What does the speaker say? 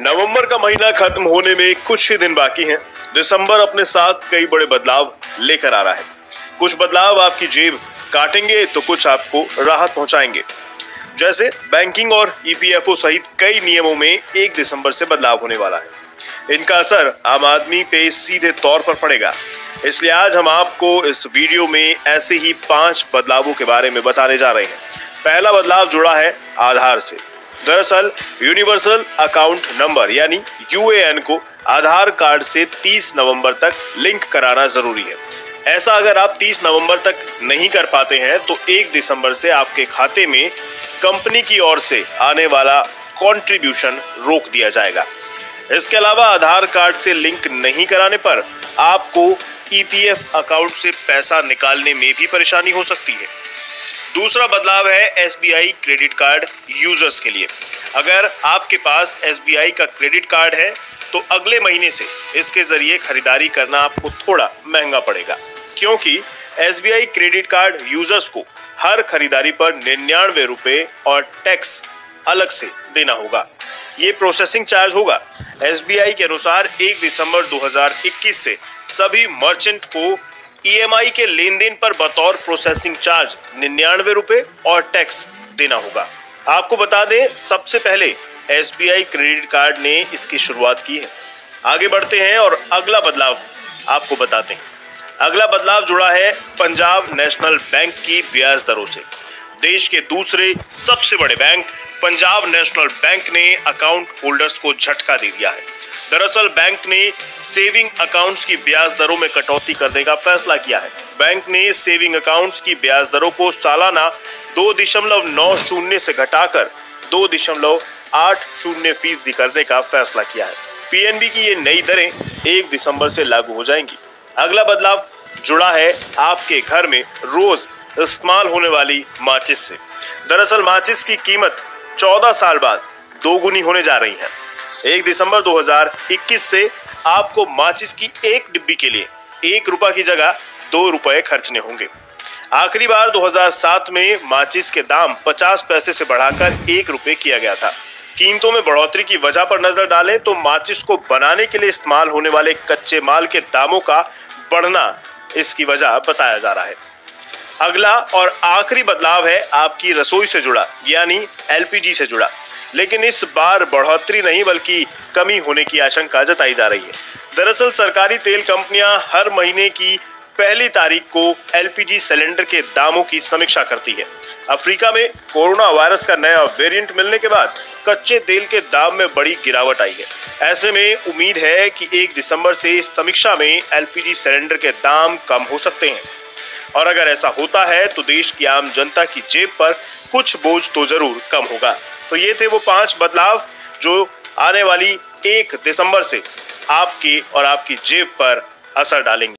नवंबर का महीना खत्म होने में कुछ ही दिन बाकी हैं। दिसंबर अपने साथ कई बड़े बदलाव लेकर आ रहा है। कुछ बदलाव आपकी जेब काटेंगे तो कुछ आपको राहत पहुंचाएँगे। जैसे बैंकिंग और ईपीएफओ सहित कई नियमों में एक दिसंबर से बदलाव होने वाला है। इनका असर आम आदमी पे सीधे तौर पर पड़ेगा। इसलिए आज हम आपको इस वीडियो में ऐसे ही पाँच बदलावों के बारे में बताने जा रहे हैं। पहला बदलाव जुड़ा है आधार से। दरअसल यूनिवर्सल अकाउंट नंबर यानी यूएएन को आधार कार्ड से 30 नवंबर तक लिंक कराना ज़रूरी है। ऐसा अगर आप 30 नवंबर तक नहीं कर पाते हैं तो 1 दिसंबर से आपके खाते में कंपनी की ओर से आने वाला कंट्रीब्यूशन रोक दिया जाएगा। इसके अलावा आधार कार्ड से लिंक नहीं कराने पर आपको ईपीएफ अकाउंट से पैसा निकालने में भी परेशानी हो सकती है। दूसरा बदलाव है एसबीआई क्रेडिट कार्ड यूज़र्स के लिए। अगर आपके पास एसबीआई का क्रेडिट कार्ड है तो अगले महीने से इसके ज़रिए खरीदारी करना आपको थोड़ा महँगा पड़ेगा। क्योंकि एसबीआई क्रेडिट कार्ड यूज़र्स को हर खरीदारी पर निन्यानवे रुपए और टैक्स अलग से देना होगा। ये प्रोसेसिंग चार्ज होगा। एसबीआई के अनुसार 1 दिसंबर 2021 से सभी मर्चेंट को ईएमआई के लेन देन पर बतौर प्रोसेसिंग चार्ज निन्यानवे रुपए और टैक्स देना होगा। आपको बता दें, सबसे पहले एसबीआई क्रेडिट कार्ड ने इसकी शुरुआत की है। आगे बढ़ते हैं और अगला बदलाव आपको बताते हैं। अगला बदलाव जुड़ा है पंजाब नेशनल बैंक की ब्याज दरों से। देश के दूसरे सबसे बड़े बैंक, पंजाब नेशनल बैंक ने अकाउंट होल्डर्स को झटका दे दिया है। दरअसल बैंक ने सेविंग अकाउंट्स की ब्याज दरों में कटौती करने का फैसला किया है। बैंक ने सेविंग अकाउंट्स की ब्याज दरों को सालाना दो दशमलव नौ शून्य से घटाकर दो दशमलव आठ शून्य फ़ीसदी करने का फैसला किया है। पीएनबी की ये नई दरें एक दिसंबर से लागू हो जाएँगी। अगला बदलाव जुड़ा है आपके घर में रोज इस्तेमाल होने वाली माचिस से। दरअसल माचिस की कीमत 14 साल बाद दोगुनी होने जा रही है। एक दिसंबर 2021 से आपको माचिस की एक डिब्बी के लिए एक रुपए की जगह दो रुपए खर्चने होंगे। आखिरी बार 2007 में माचिस के दाम 50 पैसे से बढ़ाकर एक रुपए किया गया था। कीमतों में बढ़ोतरी की वजह पर नज़र डालें तो माचिस को बनाने के लिए इस्तेमाल होने वाले कच्चे माल के दामों का बढ़ना इसकी वजह बताया जा रहा है। अगला और आखिरी बदलाव है आपकी रसोई से जुड़ा, यानी एलपीजी से जुड़ा। लेकिन इस बार बढ़ोतरी नहीं, बल्कि कमी होने की आशंका जताई जा रही है। दरअसल सरकारी तेल कंपनियाँ हर महीने की पहली तारीख को एलपीजी सिलेंडर के दामों की समीक्षा करती है। अफ्रीका में कोरोना वायरस का नया वेरिएंट मिलने के बाद कच्चे तेल के दाम में बड़ी गिरावट आई है। ऐसे में उम्मीद है कि एक दिसंबर से इस समीक्षा में एलपीजी सिलेंडर के दाम कम हो सकते हैं। और अगर ऐसा होता है तो देश की आम जनता की जेब पर कुछ बोझ तो ज़रूर कम होगा। तो ये थे वो पाँच बदलाव जो आने वाली एक दिसंबर से आपके और आपकी जेब पर असर डालेंगे।